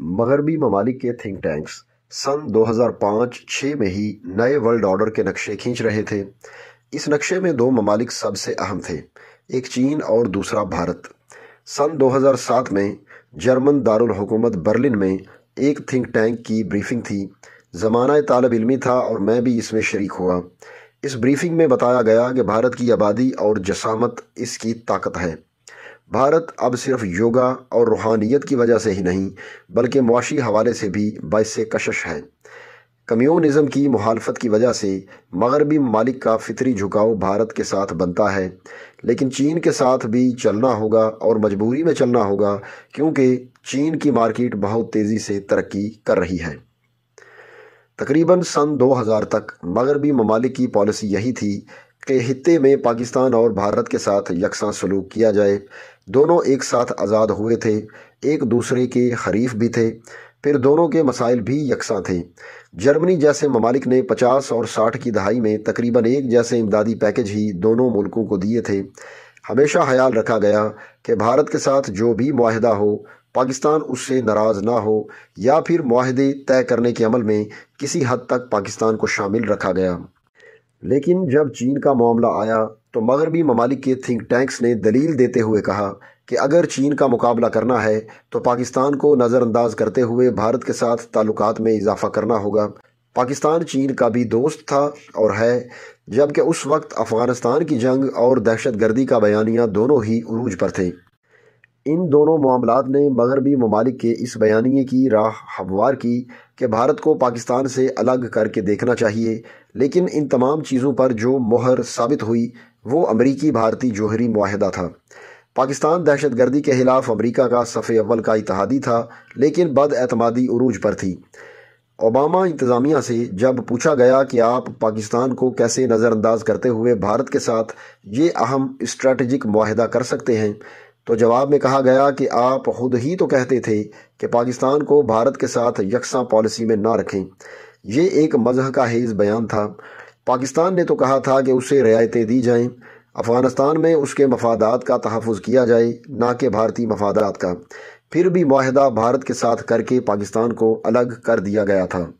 मगरबी ममालिक के थिंक टैंक्स सन 2005-6 में ही नए वर्ल्ड ऑर्डर के नक्शे खींच रहे थे। इस नक्शे में दो ममालिक सबसे अहम थे, एक चीन और दूसरा भारत। सन 2007 में जर्मन दारुल हुकूमत बर्लिन में एक थिंक टैंक की ब्रीफिंग थी। ज़माना तालब इलमी था और मैं भी इसमें शरीक हुआ। इस ब्रीफिंग में बताया गया कि भारत की आबादी और जसामत इसकी ताकत है। भारत अब सिर्फ़ योगा और रूहानियत की वजह से ही नहीं, बल्कि मुआशी हवाले से भी बायस कशश है। कम्यूनिज़म की मुखालफत की वजह से मगरबी ममालिक का फितरी झुकाव भारत के साथ बनता है, लेकिन चीन के साथ भी चलना होगा और मजबूरी में चलना होगा, क्योंकि चीन की मार्केट बहुत तेज़ी से तरक्की कर रही है। तकरीबन सन 2000 तक मगरबी ममालिक की पॉलिसी यही थी कि हित्ते में पाकिस्तान और भारत के साथ यकसा सलूक किया जाए। दोनों एक साथ आज़ाद हुए थे, एक दूसरे के हरीफ भी थे, फिर दोनों के मसाइल भी यकसा थे। जर्मनी जैसे ममालिक ने 50 और 60 की दहाई में तकरीबन एक जैसे इमदादी पैकेज ही दोनों मुल्कों को दिए थे। हमेशा ख्याल रखा गया कि भारत के साथ जो भी माहिदा हो, पाकिस्तान उससे नाराज़ ना हो या फिर माहदे तय करने के अमल में किसी हद तक पाकिस्तान को शामिल रखा गया। लेकिन जब चीन का मामला आया तो मगरबी ममालिक के थिंक टैंक्स ने दलील देते हुए कहा कि अगर चीन का मुकाबला करना है तो पाकिस्तान को नज़रअंदाज करते हुए भारत के साथ ताल्लुकात में इजाफा करना होगा। पाकिस्तान चीन का भी दोस्त था और है, जबकि उस वक्त अफ़गानिस्तान की जंग और दहशत गर्दी का बयानिया दोनों ही उरूज पर थे। इन दोनों मामलात ने मगरबी ममालिक के इस बयानी की राह हमवार की कि भारत को पाकिस्तान से अलग करके देखना चाहिए लेकिन इन तमाम चीज़ों पर जो मोहर साबित हुई, वो अमरीकी भारतीय जौहरी माहदा था। पाकिस्तान दहशत गर्दी के खिलाफ अमरीका का सफ़े अव्वल का इतिहादी था, लेकिन बद उरूज पर थी। ओबामा इंतज़ामिया से जब पूछा गया कि आप पाकिस्तान को कैसे नज़रअंदाज करते हुए भारत के साथ ये अहम स्ट्रेटजिक माहदा कर सकते हैं तो जवाब में कहा गया कि आप खुद ही तो कहते थे कि पाकिस्तान को भारत के साथ यकसा पॉलिसी में ना रखें। ये एक मजह का हेज बयान था। पाकिस्तान ने तो कहा था कि उसे रियायतें दी जाएँ। अफ़गानिस्तान में उसके मफादात का तहफ़ किया जाए, ना कि भारतीय मफादात का। फिर भी माहदा भारत के साथ करके पाकिस्तान को अलग कर दिया गया था।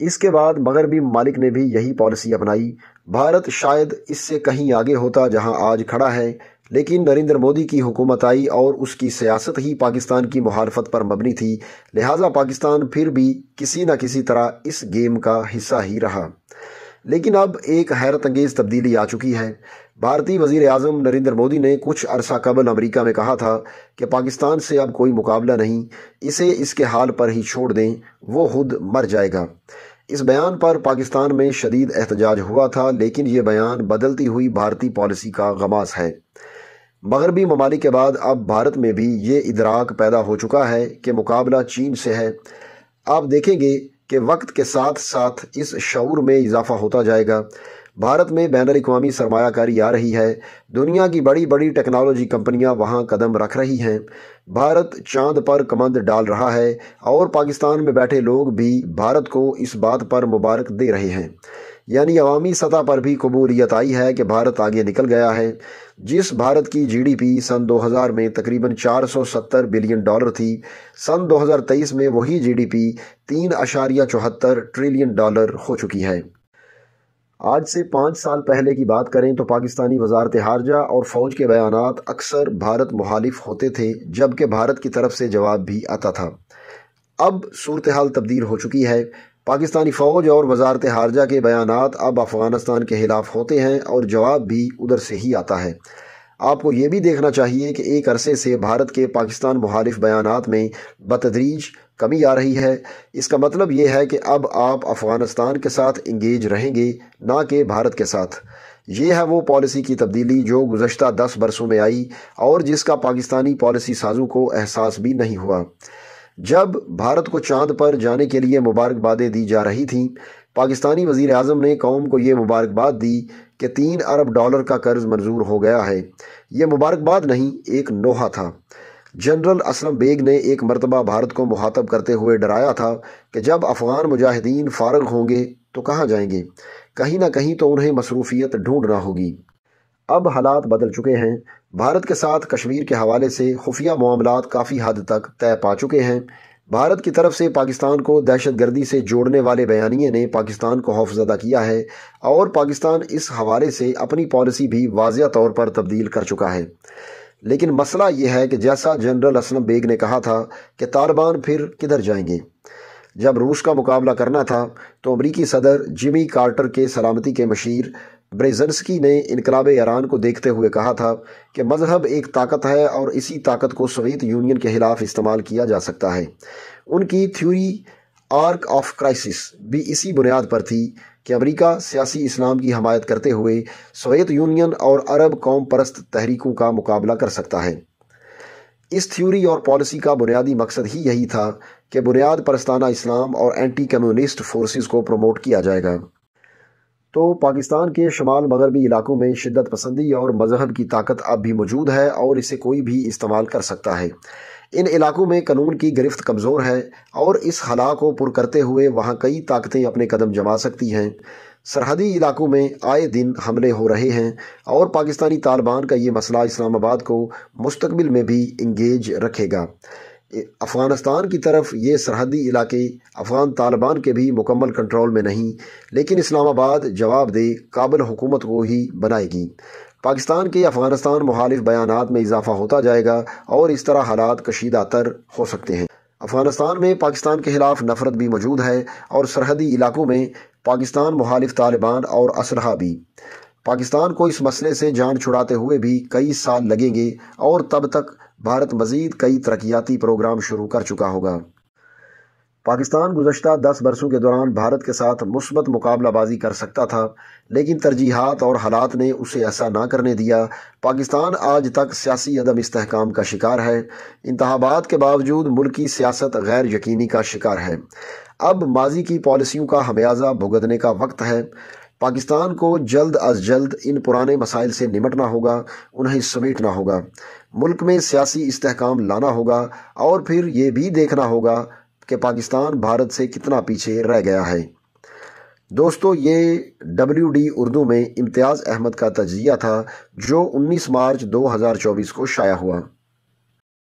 इसके बाद मगरबी मालिक ने भी यही पॉलिसी अपनाई। भारत शायद इससे कहीं आगे होता जहाँ आज खड़ा है लेकिन नरेंद्र मोदी की हुकूमत आई और उसकी सियासत ही पाकिस्तान की मुखालफत पर मबनी थी, लिहाजा पाकिस्तान फिर भी किसी न किसी तरह इस गेम का हिस्सा ही रहा। लेकिन अब एक हैरत अंगेज़ तब्दीली आ चुकी है। भारतीय वज़ीर अजम नरेंद्र मोदी ने कुछ अरसा कबल अमरीका में कहा था कि पाकिस्तान से अब कोई मुकाबला नहीं, इसे इसके हाल पर ही छोड़ दें, वो खुद मर जाएगा। इस बयान पर पाकिस्तान में शदीद एहतजाज हुआ था, लेकिन ये बयान बदलती हुई भारतीय पॉलिसी का गमास है। मगरबी ममालिक के बाद अब भारत में भी ये इदराक पैदा हो चुका है कि मुकाबला चीन से है। आप देखेंगे कि वक्त के साथ साथ इस शूर में इजाफा होता जाएगा। भारत में बैन अवी सरमायाकारी आ रही है। दुनिया की बड़ी बड़ी टेक्नोलॉजी कंपनियाँ वहाँ कदम रख रही हैं। भारत चाँद पर कमंद डाल रहा है और पाकिस्तान में बैठे लोग भी भारत को इस बात पर मुबारक दे रहे हैं। यानी अवामी सतह पर भी कबूलियत आई है कि भारत आगे निकल गया है। जिस भारत की जीडीपी सन 2000 में तकरीबन 470 बिलियन डॉलर थी, सन 2023 में वही जीडीपी तीन अशारिया चौहत्तर ट्रिलियन डॉलर हो चुकी है। आज से पाँच साल पहले की बात करें तो पाकिस्तानी वजारत हारजा और फ़ौज के बयान अक्सर भारत मुखालिफ होते थे, जबकि भारत की तरफ़ से जवाब भी आता था। अब सूरत हाल तब्दील हो चुकी है। पाकिस्तानी फ़ौज और वजारत हारजा के बयान अब अफ़गानिस्तान के ख़िलाफ़ होते हैं और जवाब भी उधर से ही आता है। आपको ये भी देखना चाहिए कि एक अरसे से भारत के पाकिस्तान मुखालिफ बयान में बतदरीज कमी आ रही है। इसका मतलब ये है कि अब आप अफ़गानिस्तान के साथ इंगेज रहेंगे, ना कि भारत के साथ। ये है वो पॉलिसी की तब्दीली जो गुज्त दस बरसों में आई और जिसका पाकिस्तानी पॉलिसी साजों को एहसास भी नहीं हुआ। जब भारत को चाँद पर जाने के लिए मुबारकबादें दी जा रही थीं, पाकिस्तानी वज़ीर अजम ने कौम को ये मुबारकबाद दी कि तीन अरब डॉलर का कर्ज मंजूर हो गया है। ये मुबारकबाद नहीं, एक नोहा था। जनरल असलम बेग ने एक मरतबा भारत को मुखातब करते हुए डराया था कि जब अफ़गान मुजाहिदीन फारग होंगे तो कहाँ जाएँगे? कहीं ना कहीं तो उन्हें मसरूफियत ढूंढना होगी। अब हालात बदल चुके हैं। भारत के साथ कश्मीर के हवाले से खुफिया मामला काफ़ी हद तक तय पा चुके हैं। भारत की तरफ़ से पाकिस्तान को दहशतगर्दी से जोड़ने वाले बयानिए ने पाकिस्तान को खौफजदा किया है और पाकिस्तान इस हवाले से अपनी पॉलिसी भी वाजिया तौर पर तब्दील कर चुका है। लेकिन मसला यह है कि जैसा जनरल असलम बेग ने कहा था कि तालिबान फिर किधर जाएँगे। जब रूस का मुकाबला करना था तो अमरीकी सदर जिमी कार्टर के सलामती के मशीर ब्रेजनस्की ने इनकलाब ईरान को देखते हुए कहा था कि मज़हब एक ताकत है और इसी ताकत को सोवियत यूनियन के खिलाफ इस्तेमाल किया जा सकता है। उनकी थ्योरी आर्क ऑफ़ क्राइसिस भी इसी बुनियाद पर थी कि अमेरिका सियासी इस्लाम की हमायत करते हुए सोवियत यूनियन और अरब कौम परस्त तहरीकों का मुकाबला कर सकता है। इस थ्योरी और पॉलिसी का बुनियादी मकसद ही यही था कि बुनियाद परस्ताना इस्लाम और एंटी कम्युनिस्ट फोर्सेस को प्रमोट किया जाएगा। तो पाकिस्तान के शमाल मगरबी इलाकों में शिद्दत पसंदी और मज़हब की ताकत अब भी मौजूद है और इसे कोई भी इस्तेमाल कर सकता है। इन इलाकों में कानून की गिरफ्त कमज़ोर है और इस हला को पुर करते हुए वहाँ कई ताकतें अपने कदम जमा सकती हैं। सरहदी इलाकों में आए दिन हमले हो रहे हैं और पाकिस्तानी तालिबान का ये मसला इस्लामाबाद को मुस्तबिल में भी इंगेज रखेगा। अफ़गानिस्तान की तरफ़ ये सरहदी इलाके अफ़गान तालिबान के भी मुकम्मल कंट्रोल में नहीं, लेकिन इस्लामाबाद जवाब दे काबिल हुकूमत को ही बनाएगी। पाकिस्तान के अफ़गानिस्तान मुखालिफ बयान में इजाफा होता जाएगा और इस तरह हालात कशीदा तर हो सकते हैं। अफ़गानिस्तान में पाकिस्तान के खिलाफ नफरत भी मौजूद है और सरहदी इलाकों में पाकिस्तान मुखालिफ तालिबान और असलहा भी। पाकिस्तान को इस मसले से जान छुड़ाते हुए भी कई साल लगेंगे और तब तक भारत मजीद कई तरक्याती प्रोग्राम शुरू कर चुका होगा। पाकिस्तान गुजशत दस बरसों के दौरान भारत के साथ मुस्बत मुकाबलाबाजी कर सकता था, लेकिन तरजीहत और हालात ने उसे ऐसा ना करने दिया। पाकिस्तान आज तक सियासी अदम इसकाम का शिकार है। इंतबात के बावजूद मुल्की सियासत गैर यकीनी का शिकार है। अब माजी की पॉलिसियों का हमेयाजा भुगतने का वक्त है। पाकिस्तान को जल्द अज जल्द इन पुराने मसाइल से निमटना होगा, उन्हें समेटना होगा। मुल्क में सियासी इस्तेकाम लाना होगा और फिर ये भी देखना होगा कि पाकिस्तान भारत से कितना पीछे रह गया है। दोस्तों, ये डब्ल्यू डी उर्दू में इम्तियाज़ अहमद का तजिया था, जो 19 मार्च 2024 को शाया हुआ।